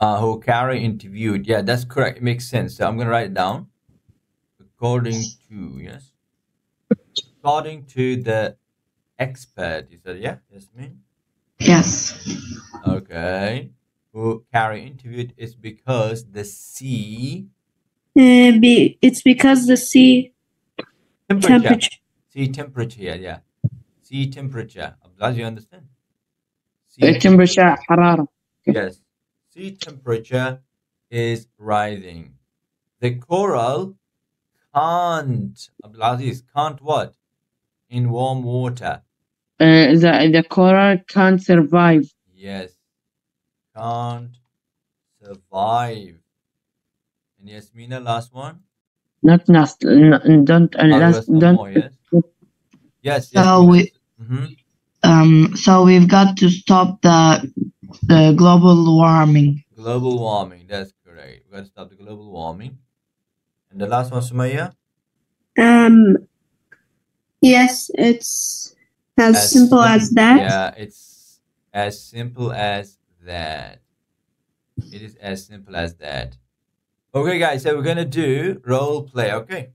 uh, who Carrie interviewed. Yeah, that's correct. It makes sense. So I'm going to write it down. According to, yes. According to the expert, you said, yeah? Yes, me? Yes. Okay. Who Carrie interviewed is because the sea. Uh, be, it's because the sea temperature. temperature. Sea temperature, yeah. Sea temperature. Abdullah, you understand? Sea uh, temperature, temperature. Yes. Sea temperature is rising. The coral can't, Abdulaziz, can't what? In warm water. Uh, the, the coral can't survive. Yes. Can't survive. And Yasmina, last one? Not last. n- Don't uh, Oh, last. Don't. more, yes? Yes, So Yasmina. we- Mhm. Um, so we've got to stop the the global warming. Global warming, that's correct. We've got to stop the global warming. And the last one, Sumaya? Um, yes, it's as, simple as that. Yeah, it's as simple as that. It is as simple as that. Okay, guys, so we're gonna do role play. Okay,